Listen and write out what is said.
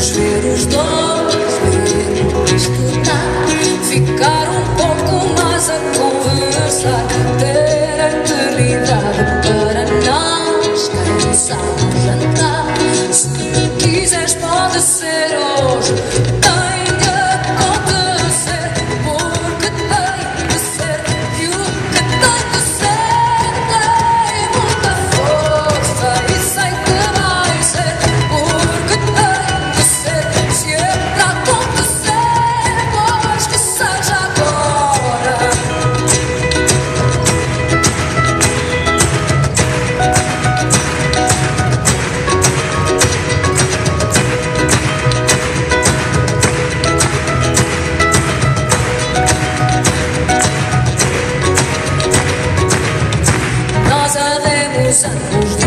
Ver os dois que tá. Ficar um pouco mais a conversar Ter eternidade para não Cansar um jantar. Se quiseres pode ser hoje. Садушка.